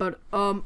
But um.